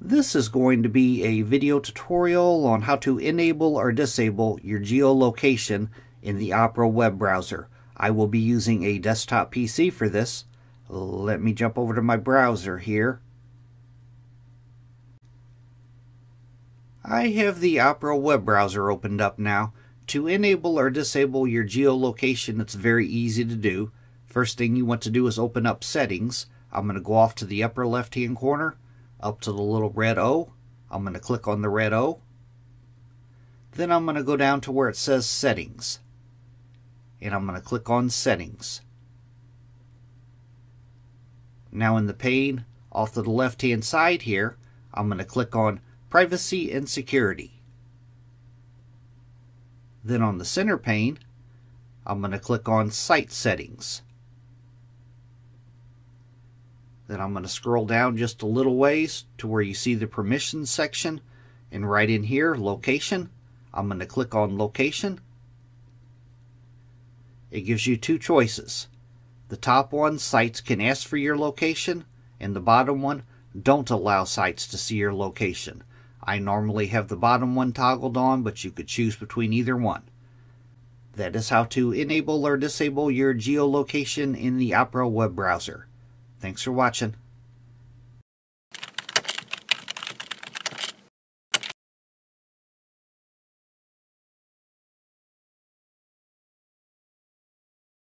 This is going to be a video tutorial on how to enable or disable your geolocation in the Opera web browser. I will be using a desktop PC for this. Let me jump over to my browser here. I have the Opera web browser opened up now. To enable or disable your geolocation, it's very easy to do. First thing you want to do is open up settings. I'm going to go off to the upper left hand corner up to the little red O. I'm going to click on the red O. Then I'm going to go down to where it says Settings. And I'm going to click on Settings. Now in the pane, off to the left hand side here, I'm going to click on Privacy and Security. Then on the center pane, I'm going to click on Site Settings. Then I'm going to scroll down just a little ways to where you see the permissions section. And right in here, location, I'm going to click on location. It gives you two choices. The top one, sites can ask for your location, and the bottom one, don't allow sites to see your location. I normally have the bottom one toggled on, but you could choose between either one. That is how to enable or disable your geolocation in the Opera web browser. Thanks for watching.